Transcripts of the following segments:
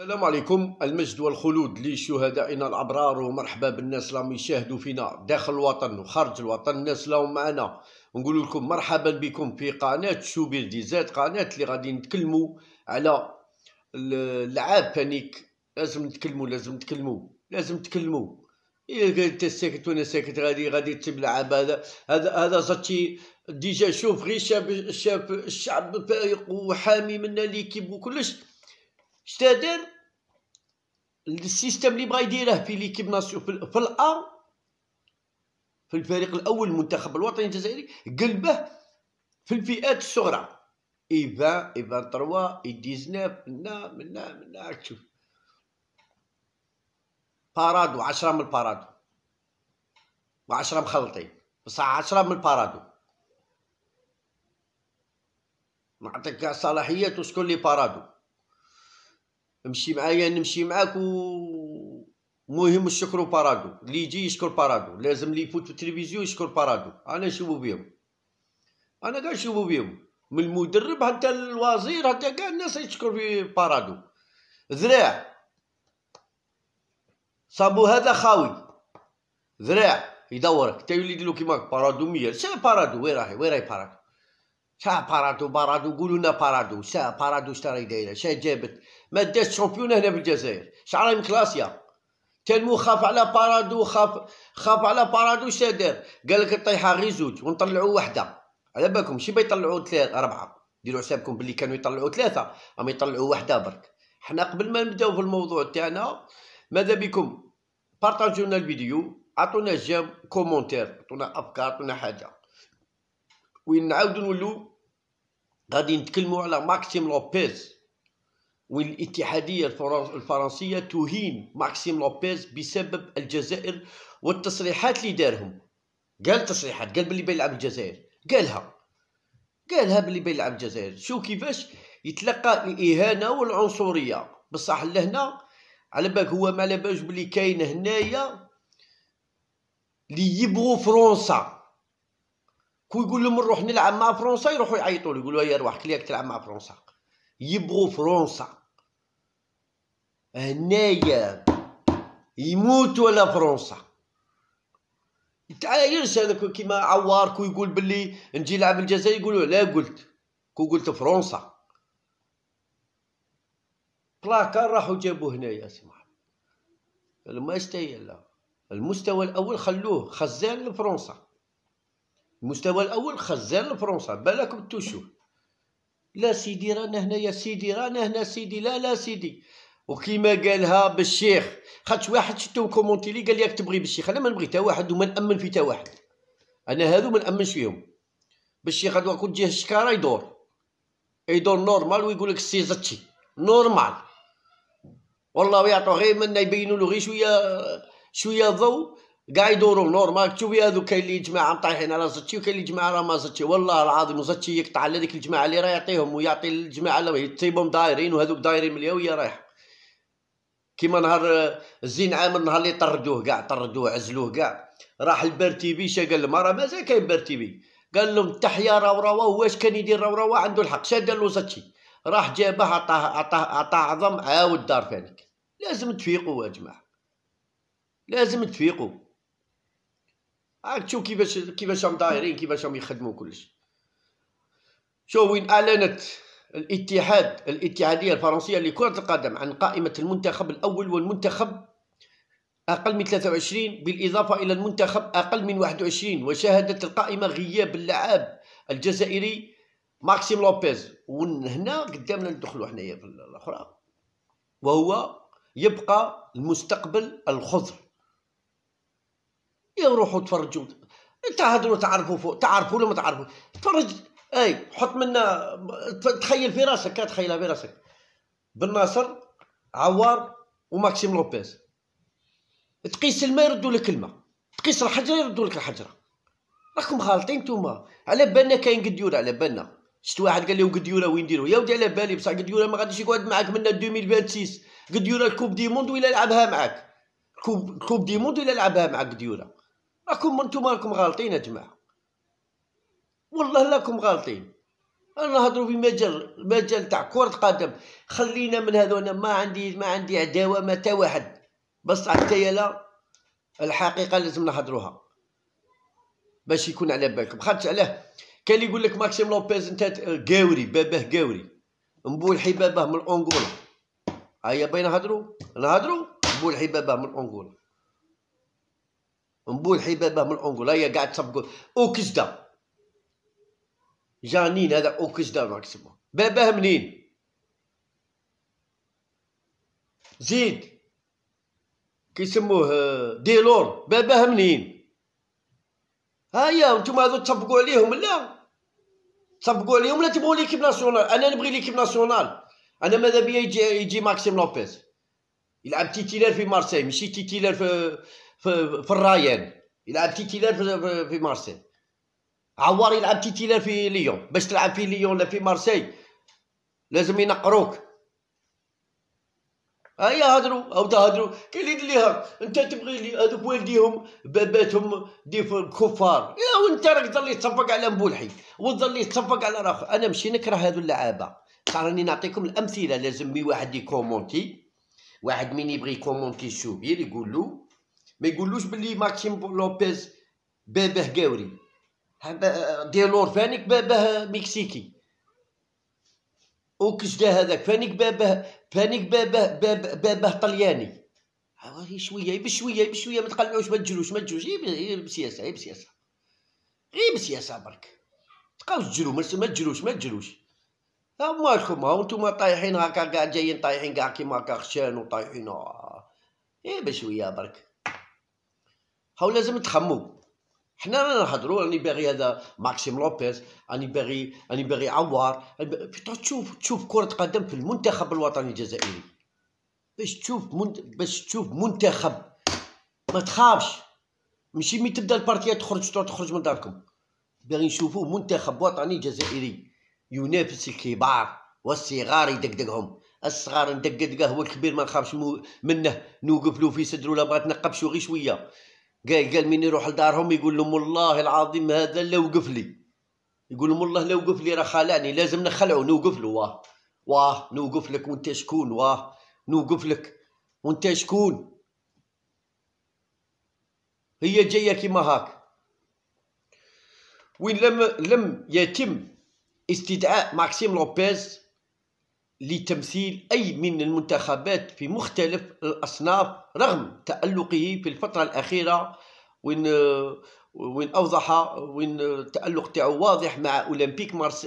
السلام عليكم. المجد والخلود لشهدائنا الأبرار ومرحبا بالناس اللي يشاهدوا فينا داخل الوطن وخارج الوطن. الناس اللي معنا نقول لكم مرحبا بكم في قناة شوبير ديزات قناة اللي غادي نتكلموا على اللعاب بانيك. لازم نتكلموا لازم نتكلموا لازم نتكلموا. إلا أنت ساكت وأنا ساكت غادي غادي تسيب اللعاب هذا هذا هذا زاتشي ديجا شوف غير شاب الشاب الشعب فايق وحامي من ليكيب وكلش. شتا ال système اللي بغا يديره في l'équipe nation في, الأ في الفريق الأول المنتخب الوطني الجزائري قلبه في الفئات الصغرى. اي 20 اي 23 اي 19 منا منا منا تشوف بارادو عشرة من البارادو وعشرة مخلطين بصح عشرة من البارادو نعطيك صلاحيات وشكون لي بارادو. نمشي معايا نمشي معاك و مهم الشكر بارادو اللي يجي يشكر بارادو لازم اللي يفوت في التلفزيون يشكر بارادو أنا نشوفو بيهم. أنا قاعد نشوفو بيهم. من المدرب حتى الوزير حتى كاع الناس يشكر في بارادو ذراع صابو هذا خاوي. ذراع يدورك. تا يولي يديرو كيما بارادو مية. شا بارادو وين راهي؟ وين راهي بارادو شا بارادو بارادو قولوا لنا بارادو شا بارادو اش راهي دايره شا جابت ما داش شامبيون هنا بالجزائر شعرها من كلاسيا تلمو خاف على بارادو خاف خاف على بارادو شا دار قال لك طيحه غير زوج ونطلعوا وحده على بالكم ماشي بيطلعوا ثلاثة اربعه ديروا حسابكم باللي كانوا يطلعوا ثلاثة اما يطلعوا وحده برك حنا قبل ما نبداو في الموضوع تاعنا ماذا بكم بارطاجونا الفيديو عطونا جيم كومونتير عطونا افكار عطونا حاجة وين نعاودو نولو غادي نتكلموا على ماكسيم لوبيز والاتحادية الفرنسية تهين ماكسيم لوبيز بسبب الجزائر والتصريحات اللي دارهم. قال تصريحات قال باللي بيلعب الجزائر. قالها. قالها باللي بيلعب الجزائر. شو كيفاش؟ يتلقى الإهانة والعنصرية. بصح لهنا على بالك هو ما على بالوش بلي كاين هنايا اللي يبغوا فرنسا. كو يقول لهم نروح نلعب مع فرنسا يروحوا يعيطوا له يقولوا يا روحك ليك تلعب مع فرنسا. يبغوا فرنسا. هنايا يموت ولا فرنسا. يتعايرش هذاك كيما عوار كو يقول باللي نجي نلعب الجزائر يقولوا لا قلت. كو قلت فرنسا. بلاكار راحوا جابوه هنايا سي محمد ما لا. المستوى الأول خلوه خزان لفرنسا. المستوى الأول خزان لفرنسا بالكم تشوف لا سيدي رانا هنايا سيدي رانا هنا سيدي. لا لا سيدي. وكيما قالها بالشيخ خاطش واحد شتو commenté لي قال لي تبغي بالشيخ. أنا ما نبغي تا واحد وما نأمن في تا واحد. أنا هادو ما نأمنش فيهم. بالشيخ هادو كون تجيه الشكارة يدور. يدور normal ويقول لك السي زتشي. نورمال والله يعطوا غير منا يبينوا له غير شوية شوية ضوء. قاع يدوروا نورمال تشوفي هذو كاين اللي جماعة مطيحين على زتشي وكاين اللي جماعة راه ما زتشي والله العظيم زتشي يقطع على ديك الجماعة اللي راه يعطيهم ويعطي الجماعة اللي يطيبهم دايرين وهذوك دايرين مليا وهي رايحه كيما نهار الزين عامر نهار اللي طردوه كاع طردوه عزلوه كاع راح البرتيبي شا قال لهم راه مازال كاين برتيبي قال لهم تحيا روروه واش كان يدير روروه عنده الحق. شا دار له زتشي راح جابه عطاه عطاه عطاه عظم عاود دار فانك لازم تفيقوا يا جماعة. لازم تفيقوا. راك تشوف كيفاش كيفاش راهم دايرين كيفاش راهم يخدموا كلش. شو وين أعلنت الاتحاد الاتحادية الفرنسية لكرة القدم عن قائمة المنتخب الأول والمنتخب أقل من 23 بالإضافة إلى المنتخب أقل من 21 وشهدت القائمة غياب اللاعب الجزائري ماكسيم لوبيز. وهنا قدامنا ندخلوا حنايا في الأخرى. وهو يبقى المستقبل الخضر. يا روحوا تفرجوا تهدروا تعرفوا فوق تعرفوا ولا ما تعرفوا؟ تفرج اي حط منا تخيل في راسك تخيلها في راسك. بن ناصر عوار وماكسيم لوبيز. تقيس الماء يردوا لك الماء. تقيس الحجرة يردوا لك الحجرة. راكم غالطين نتوما. على بالنا كاين قديوره على بالنا. شفت واحد قال لي قديوره وين نديروا يا ودي على بالي بصح قديوره ما غاديش يقعد معاك من 2026 قديوره ال coupe du monde ولا لعبها معاك. coupe coupe du monde ولا لعبها معاك قديوره راكم أنتم راكم غالطين يا جماعة. والله راكم غالطين. نهضروا في مجال مجال تاع كرة قدم. خلينا من هذا أنا ما عندي ما عندي عداوة ما تا واحد. بس حتى لا الحقيقة لازم نهضروها باش يكون على بالكم. خاطر علاه كان اللي يقول لك ماكسيم لوبيز انت قاوري باباه قاوري مبولحي باباه من الانغولا هيا بين نهضروا نهضروا مبولحي باباه من الانغولا مبولحي باباه من الانغولا هيا قاعد تسبقوا اوكسدا جانين هذا اوكسدا ماكسيموم باباه منين؟ زيد. كيسموه ديلور. باباه منين؟ هيا أنتم هذو تصبقوا عليهم؟ لا. تصبقوا عليهم؟ ولا تبغوا l'équipe nationale؟ أنا نبغي l'équipe nationale. أنا ماذا بيا يجي يجي ماكسيم لوبيز؟ يلعب titulaire في مارسيل ماشي titulaire في في, في الرايان. يلعب titulaire في, في مارسيل. عوار يلعب titulaire في ليون. باش تلعب في ليون ولا في مارسيل لازم ينقروك. هيا هضروا أو تهضروا كاين اللي يدير انت تبغي لي هذوك والديهم باباتهم ديف كفار. يا وانت راك تظل تصفق على مبولحي وتظل تصفق على راخ أنا ماشي نكره هذو اللعابة. راني نعطيكم الأمثلة. لازم مي واحد يكومونتي. واحد من يبغي يكومونتي؟ الشوبير يقول له ما يقولوش باللي ماكسيم لوبيز باباه قاوري ديلور فانيك باباه مكسيكي وكشدا هذاك فانيك باباه فانيك باباه باباه طلياني شوية بشويه بشويه ما تقلعوش ما تجروش ما تجروش غير بسياسه غير بسياسه غير بسياسه برك تبقاو تجرو ما تجروش ما تجروش مالكم هاو نتوما طايحين هكا كاع جايين طايحين كاع كيما هكا خشان وطايحين إيه بشويه برك هاو لازم تخمو حنا رانا نهضروا راني باغي هذا ماكسيم لوبيز راني باغي راني باغي عوار تشوف تشوف كرة قدم في المنتخب الوطني الجزائري. باش تشوف منت... باش تشوف منتخب. ما تخافش. ماشي مي تبدا البارتية تخرج تخرج من داركم. باغي نشوفوه منتخب وطني جزائري. ينافس الكبار والصغار يدقدقهم. الصغار ندقدقه والكبير ما نخافش منه. نوقف له في صدره ولا بغات نقبشو غير شوية. قال قال من يروح لدارهم يقول لهم والله العظيم هذا لا وقف لي يقول لهم والله لا وقف لي راه خلاني لازم نخلعو نوقف له واه. واه نوقف لك وانت شكون؟ واه. نوقف لك وانت شكون؟ هي جاية كيما هاك. وين لم لم يتم استدعاء ماكسيم لوبيز لتمثيل أي من المنتخبات في مختلف الأصناف رغم تألقه في الفترة الأخيرة وين وين أوضح وين التألق تاعو واضح مع أولمبيك مارس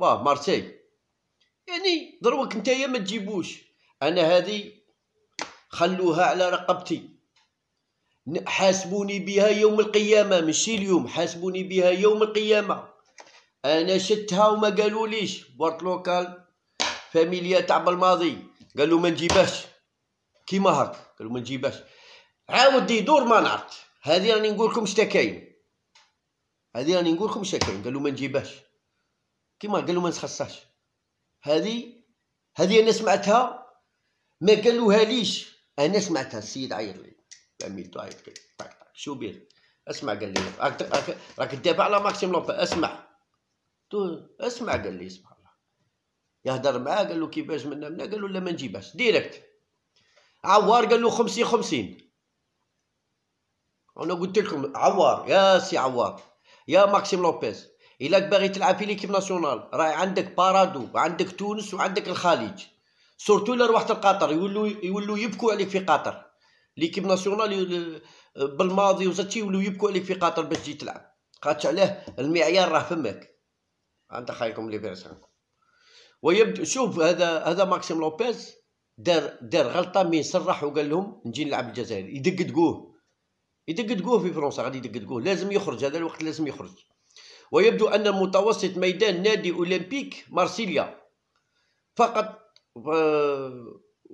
مارسي يعني ضروك نتايا ما تجيبوش. أنا هذه خلوها على رقبتي. حاسبوني بها يوم القيامة ماشي اليوم حاسبوني بها يوم القيامة. أنا شتها وما قالوليش. بورت لوكال فاميليا تاع بالماضي. قالوا ما نجيبهاش كيما هاك. قالوا ما نجيبهاش عاود يدور ما نعرف هذه راني نقول لكم كاين. هذه راني نقول لكم كاين. قالوا ما نجيبهاش كيما قالوا ما نسخصهاش هذه هذه أنا سمعتها. ما قالوها ليش؟ أنا سمعتها. السيد عيط لي. فهميتو عيط لي. شو بير؟ اسمع قال لي. راك تدافع على ماكسيم لوبا اسمع. اسمع قال لي اسمع. يهدر معاه قال له كيفاش منا منا قال له لا ما نجيبهاش direct. عوار قال له خمسين خمسين. أنا قلت لكم عوار يا سي عوار يا ماكسيم لوبيز إلا باغي تلعب في l'équipe nationale راهي عندك بارادو وعندك تونس وعندك الخليج. surtout إلا روحت لقطر يولوا يولوا يبكوا عليك في قطر. ليكيب ناسيونال بالماضي وزاتشي يولوا يبكوا عليك في قطر باش تجي تلعب. خاطش علاه المعيار راه فمك أنت خايكم لي فيرسان ويبدو شوف هذا هذا ماكسيم لوبيز دار دار غلطة مي صرح وقال لهم نجي نلعب الجزائر. يدقدقوه يدقدقوه في فرنسا غادي يدقدقوه لازم يخرج هذا الوقت لازم يخرج. ويبدو أن متوسط ميدان نادي أولمبيك مارسيليا. فقط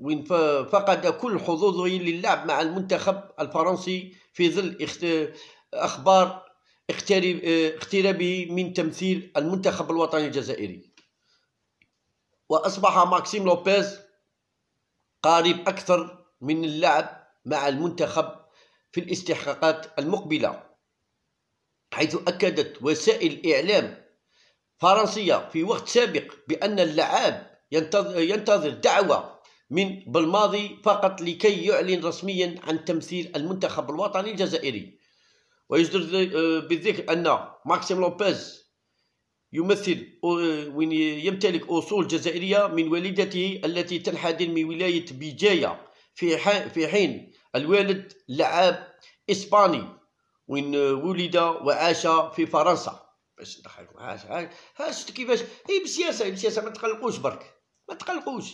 وين فقد كل حظوظه للعب مع المنتخب الفرنسي في ظل أخبار اقترابه من تمثيل المنتخب الوطني الجزائري. وأصبح ماكسيم لوبيز قارب أكثر من اللعب مع المنتخب في الاستحقاقات المقبلة حيث أكدت وسائل الإعلام فرنسية في وقت سابق بأن اللعاب ينتظر دعوة من بالماضي فقط لكي يعلن رسميا عن تمثيل المنتخب الوطني الجزائري. ويجدر بالذكر أن ماكسيم لوبيز يمثل يمتلك أصول جزائرية من والدته التي تنحدر من ولاية بيجاية في حين الوالد لعاب إسباني وين ولد وعاش في فرنسا. باش نضحكوا ها شفت كيفاش؟ هي بالسياسة بالسياسة ما تقلقوش برك ما تقلقوش.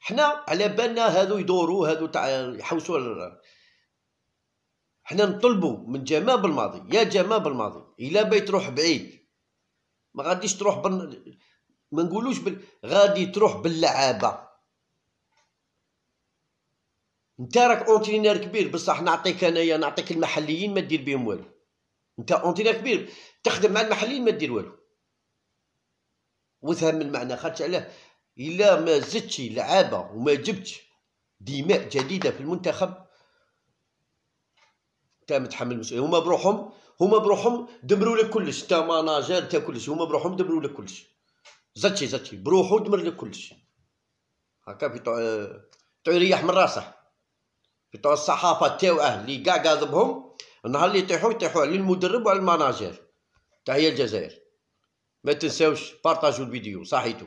حنا على بالنا هادو يدوروا هادو تاع يحوسوا حنا نطلبوا من جماعة بالماضي يا جماعة بالماضي إلا بغيت تروح بعيد ما غاديش تروح بن... ما نقولوش بال... غادي تروح باللعابة. انت راك entraîneur كبير بصح نعطيك انايا نعطيك المحليين ما دير بهم والو. انت entraîneur كبير تخدم مع المحليين ما دير والو. وفهم المعنى خاطش علاه. إلا ما زدتش لعابة وما جبتش دماء جديدة في المنتخب انت متحمل المسؤولية. هما بروحهم هما بروحهم دمروا لك كلش. انت manager انت كلش. هما بروحهم دمروا لك كلش. زاتشي زاتشي بروحو دمر لك كلش. هكا في تو يريح من راسه. في تو الصحافة تاوعه اللي كاع قاضبهم النهار اللي يطيحوا يطيحوا على المدرب وعلى المناجر تاع هي الجزائر. ما تنساوش بارطاجوا الفيديو. صحيتو.